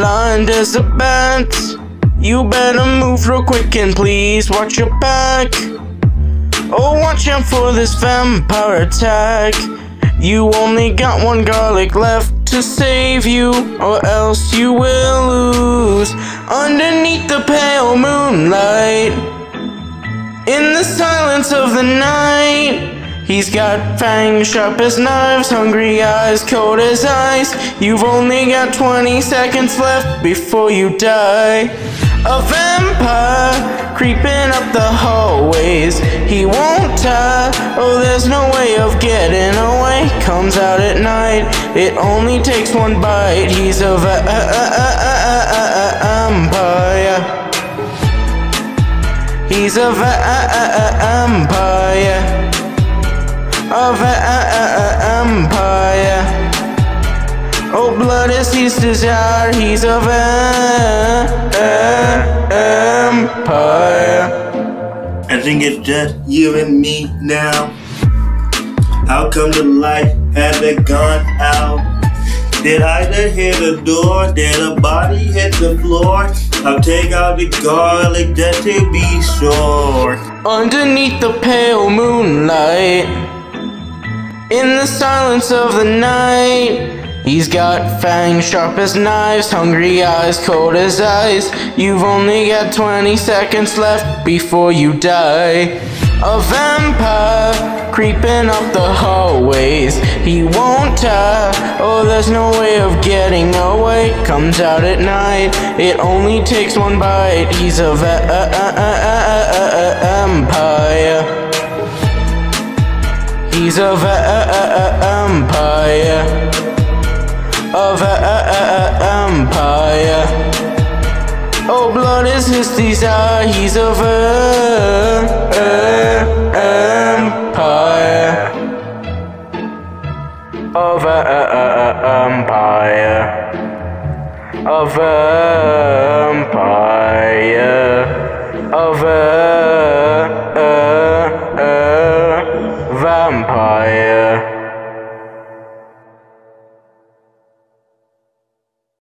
blind as a bat. You better move real quick and please watch your back. Oh, watch out for this vampire attack. You only got one garlic left to save you, or else you will lose. Underneath the pale moonlight, in the silence of the night. He's got fangs sharp as knives, hungry eyes cold as ice. You've only got 20 seconds left before you die. A vampire creeping up the hallways. He won't die. Oh, there's no way of getting away. Comes out at night. It only takes one bite. He's a vampire. He's a vampire of an empire. Oh, blood is his desire, he's of a vampire. I think it's just you and me now. How come the light hasn't gone out? Did I just hit the door? Did a body hit the floor? I'll take out the garlic just to be sure. Underneath the pale moonlight. In the silence of the night, he's got fangs sharp as knives, hungry eyes cold as ice. You've only got 20 seconds left before you die. A vampire creeping up the hallways. He won't die. Oh, there's no way of getting away. Comes out at night. It only takes one bite. He's a vampire. Uh, uh, uh, He's a vampire. A vampire. Oh, blood is his desire. He's of a vampire. A vampire. A vampire. A vampire.